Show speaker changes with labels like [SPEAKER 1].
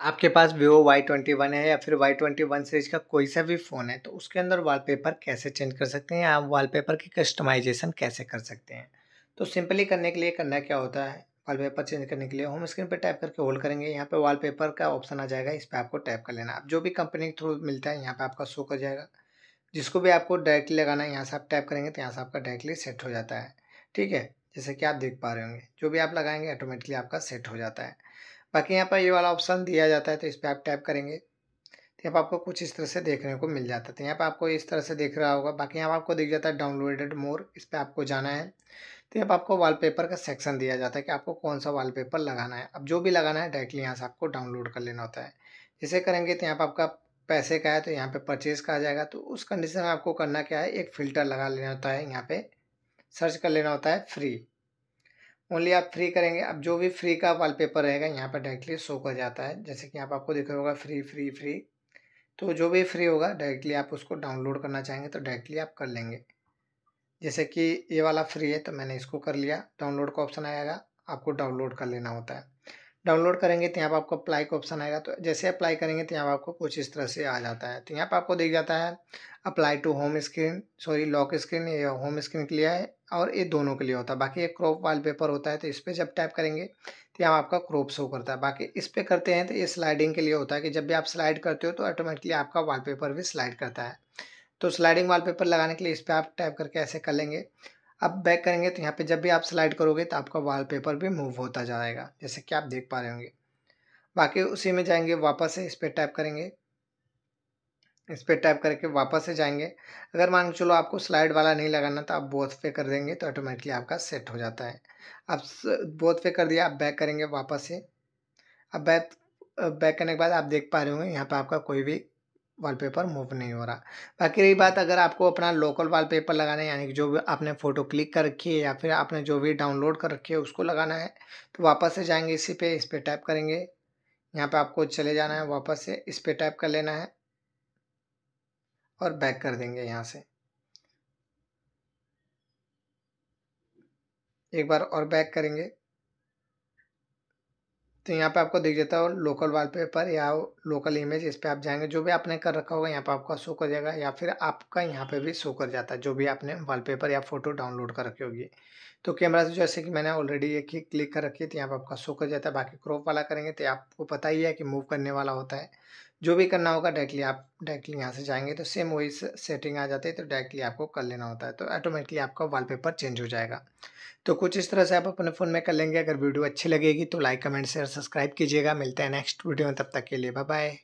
[SPEAKER 1] आपके पास Vivo Y twenty one है या फिर वाई ट्वेंटी वन सीरीज़ का कोई सा भी फ़ोन है तो उसके अंदर वॉलपेपर कैसे चेंज कर सकते हैं या वॉलपेपर की कस्टमाइजेशन कैसे कर सकते हैं? तो सिंपली करने के लिए करना क्या होता है? वॉलपेपर चेंज करने के लिए होम स्क्रीन पर टैप करके होल्ड करेंगे, यहाँ पे वॉलपेपर का ऑप्शन आ जाएगा, इस पर आपको टैप कर लेना। आप जो भी कंपनी के थ्रू मिलता है, यहाँ पे आपका शो कर जाएगा। जिसको भी आपको डायरेक्टली लगाना है, यहाँ से आप टैप करेंगे तो यहाँ से आपका डायरेक्टली सेट हो जाता है। ठीक है? जैसे कि आप देख पा रहे होंगे, जो भी आप लगाएँगे ऑटोमेटिकली आपका सेट हो जाता है। बाकी यहाँ पर ये वाला ऑप्शन दिया जाता है तो इस पर आप टैप करेंगे। तो यहाँ पर आपको कुछ इस तरह से देखने को मिल जाता है। तो यहाँ पर आपको इस तरह से देख रहा होगा। बाकी यहाँ पर आपको दिख जाता है डाउनलोडेड मोर इस पर आपको जाना है। तो यहाँ पर आपको वॉलपेपर का सेक्शन दिया जाता है कि आपको कौन सा वॉलपेपर लगाना है। अब जो भी लगाना है डायरेक्टली यहाँ से आपको डाउनलोड कर लेना होता है। जैसे करेंगे तो यहाँ पर आपका पैसे का है तो यहाँ पे परचेज़ का आ जाएगा। तो उस कंडीशन में आपको करना क्या है? एक फ़िल्टर लगा लेना होता है यहाँ पे। सर्च कर लेना होता है फ्री ओनली आप फ्री करेंगे। अब जो भी फ्री का वॉलपेपर रहेगा, यहाँ पर डायरेक्टली शो कर जाता है। जैसे कि पर आपको दिख रहा होगा फ्री फ्री फ्री तो जो भी फ्री होगा डायरेक्टली आप उसको डाउनलोड करना चाहेंगे तो डायरेक्टली आप कर लेंगे। जैसे कि ये वाला फ्री है तो मैंने इसको कर लिया। डाउनलोड का ऑप्शन आएगा। आपको डाउनलोड कर लेना होता है। डाउनलोड करेंगे तो यहाँ पर आपको अप्लाई का ऑप्शन आएगा। तो जैसे अप्लाई करेंगे तो यहाँ पर आपको कुछ इस तरह से आ जाता है। तो यहाँ पर आपको दिख जाता है apply to home screen sorry lock screen ये होम स्क्रीन के लिए है और ये दोनों के लिए होता है। बाकी एक क्रॉप वॉलपेपर होता है तो इस पर जब टाइप करेंगे तो यहाँ आपका क्रॉप शो करता है। बाकी इस पर करते हैं तो ये स्लाइडिंग के लिए होता है कि जब भी आप स्लाइड करते हो तो ऑटोमेटिकली आपका वॉलपेपर भी स्लाइड करता है। तो स्लाइडिंग वॉलपेपर लगाने के लिए इस पर आप टैप करके ऐसे कर लेंगे। अब बैक करेंगे तो यहाँ पे जब भी आप स्लाइड करोगे तो आपका वॉलपेपर भी मूव होता जाएगा, जैसे कि आप देख पा रहे होंगे। बाकी उसी में जाएँगे, वापस से इस पर टैप करेंगे। इस पर टैप करके वापस से जाएँगे। अगर मान चलो आपको स्लाइड वाला नहीं लगाना तो आप बोथ पे कर देंगे तो ऑटोमेटिकली आपका सेट हो जाता है। आप बोथ पे कर दिया, आप बैक करेंगे वापस से। अब बैक बैक करने के बाद आप देख पा रहे होंगे, यहाँ पर आपका कोई भी वॉलपेपर मूव नहीं हो रहा। बाकी रही बात अगर आपको अपना लोकल वॉलपेपर लगाना है, यानी कि जो भी आपने फ़ोटो क्लिक कर रखी है या फिर आपने जो भी डाउनलोड कर रखी है, उसको लगाना है तो वापस से जाएँगे इसी पे, इस पर टैप करेंगे। यहाँ पे आपको चले जाना है, वापस से इस पर टैप कर लेना है और बैक कर देंगे यहाँ से। एक बार और बैक करेंगे। तो यहाँ पे आपको दिख जाता है लोकल वॉलपेपर या लोकल इमेज इस पर आप जाएँगे, जो भी आपने कर रखा होगा यहाँ पे आपका शो कर जाएगा या फिर आपका यहाँ पे भी शो कर जाता है, जो भी आपने वॉलपेपर या फ़ोटो डाउनलोड कर रखी होगी। तो कैमरा से जैसे कि मैंने ऑलरेडी एक ही क्लिक कर रखी है तो यहाँ पर आपका शो कर जाता है, बाकी क्रॉप वाला करेंगे तो आपको पता ही है कि मूव करने वाला होता है। जो भी करना होगा डायरेक्टली आप डायरेक्टली यहाँ से जाएँगे तो सेम वही सेटिंग आ जाती है तो डायरेक्टली आपको कर लेना होता है तो ऑटोमेटिकली आपका वॉलपेपर चेंज हो जाएगा। तो कुछ इस तरह से आप अपने फ़ोन में कर लेंगे, अगर वीडियो अच्छी लगेगी तो लाइक कमेंट शेयर सब्सक्राइब कीजिएगा। मिलते हैं नेक्स्ट वीडियो में, तब तक के लिए बाय बाय